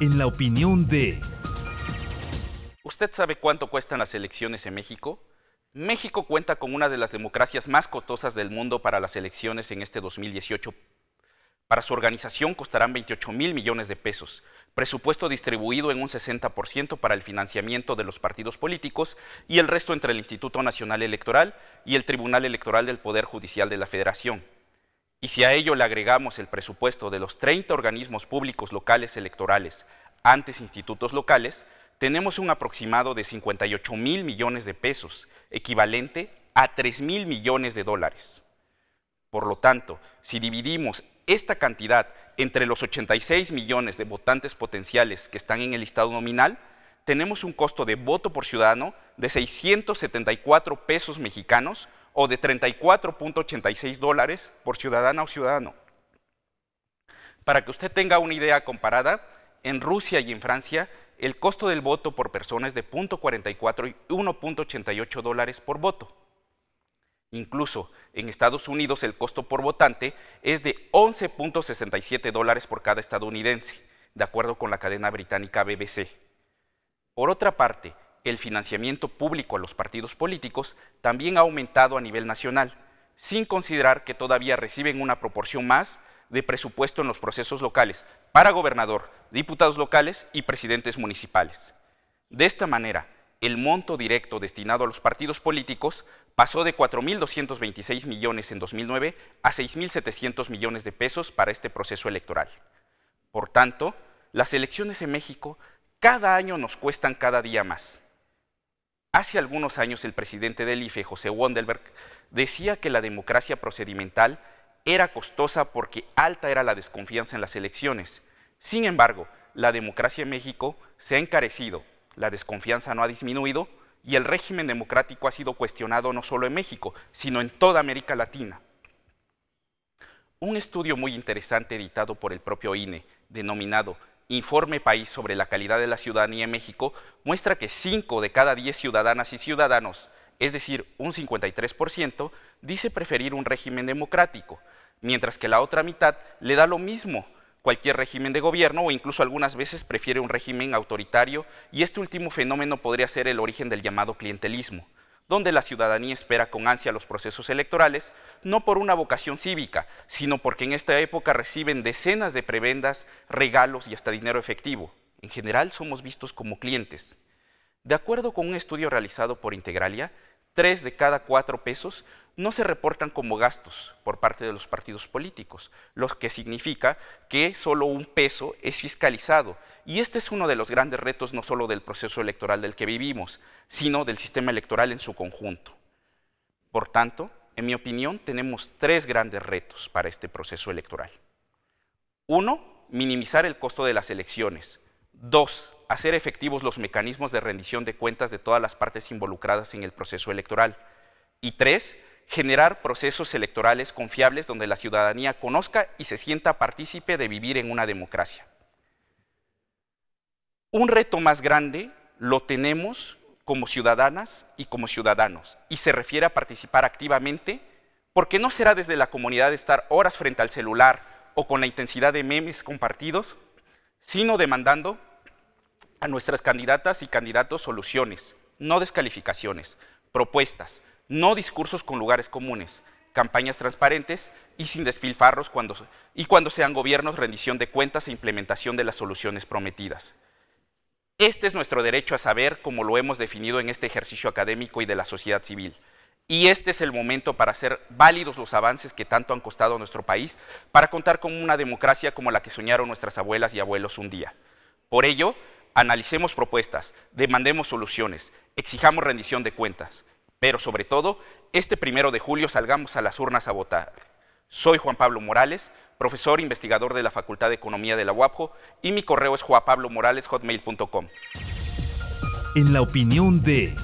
En la opinión de... ¿Usted sabe cuánto cuestan las elecciones en México? México cuenta con una de las democracias más costosas del mundo para las elecciones en este 2018. Para su organización costarán 28 mil millones de pesos, presupuesto distribuido en un 60% para el financiamiento de los partidos políticos y el resto entre el Instituto Nacional Electoral y el Tribunal Electoral del Poder Judicial de la Federación. Y si a ello le agregamos el presupuesto de los 30 organismos públicos locales electorales, antes institutos locales, tenemos un aproximado de 58 mil millones de pesos, equivalente a 3 mil millones de dólares. Por lo tanto, si dividimos esta cantidad entre los 86 millones de votantes potenciales que están en el listado nominal, tenemos un costo de voto por ciudadano de 674 pesos mexicanos o de 34.86 dólares por ciudadana o ciudadano. Para que usted tenga una idea comparada, en Rusia y en Francia el costo del voto por persona es de 0.44 y 1.88 dólares por voto. Incluso en Estados Unidos el costo por votante es de 11.67 dólares por cada estadounidense, de acuerdo con la cadena británica BBC. Por otra parte, el financiamiento público a los partidos políticos también ha aumentado a nivel nacional, sin considerar que todavía reciben una proporción más de presupuesto en los procesos locales para gobernador, diputados locales y presidentes municipales. De esta manera, el monto directo destinado a los partidos políticos pasó de 4.226 millones en 2009 a 6.700 millones de pesos para este proceso electoral. Por tanto, las elecciones en México cada año nos cuestan cada día más. Hace algunos años el presidente del IFE, José Wondelberg, decía que la democracia procedimental era costosa porque alta era la desconfianza en las elecciones. Sin embargo, la democracia en México se ha encarecido, la desconfianza no ha disminuido y el régimen democrático ha sido cuestionado no solo en México, sino en toda América Latina. Un estudio muy interesante editado por el propio INE, denominado Informe País sobre la calidad de la ciudadanía en México, muestra que 5 de cada 10 ciudadanas y ciudadanos es decir, un 53%, dice preferir un régimen democrático, mientras que la otra mitad le da lo mismo, cualquier régimen de gobierno o incluso algunas veces prefiere un régimen autoritario y este último fenómeno podría ser el origen del llamado clientelismo, donde la ciudadanía espera con ansia los procesos electorales, no por una vocación cívica, sino porque en esta época reciben decenas de prebendas, regalos y hasta dinero efectivo. En general somos vistos como clientes. De acuerdo con un estudio realizado por Integralia, tres de cada cuatro pesos no se reportan como gastos por parte de los partidos políticos, lo que significa que solo un peso es fiscalizado. Y este es uno de los grandes retos no solo del proceso electoral del que vivimos, sino del sistema electoral en su conjunto. Por tanto, en mi opinión, tenemos tres grandes retos para este proceso electoral. Uno, minimizar el costo de las elecciones. Dos, hacer efectivos los mecanismos de rendición de cuentas de todas las partes involucradas en el proceso electoral. Y tres, generar procesos electorales confiables donde la ciudadanía conozca y se sienta partícipe de vivir en una democracia. Un reto más grande lo tenemos como ciudadanas y como ciudadanos, y se refiere a participar activamente, porque no será desde la comunidad estar horas frente al celular o con la intensidad de memes compartidos, sino demandando a nuestras candidatas y candidatos soluciones, no descalificaciones, propuestas, no discursos con lugares comunes, campañas transparentes y sin despilfarros cuando, y cuando sean gobiernos rendición de cuentas e implementación de las soluciones prometidas. Este es nuestro derecho a saber como lo hemos definido en este ejercicio académico y de la sociedad civil. Y este es el momento para hacer válidos los avances que tanto han costado a nuestro país, para contar con una democracia como la que soñaron nuestras abuelas y abuelos un día. Por ello, analicemos propuestas, demandemos soluciones, exijamos rendición de cuentas, pero sobre todo, este primero de julio salgamos a las urnas a votar. Soy Juan Pablo Morales, profesor investigador de la Facultad de Economía de la UAPJO y mi correo es juanpablomorales.hotmail.com. En la opinión de...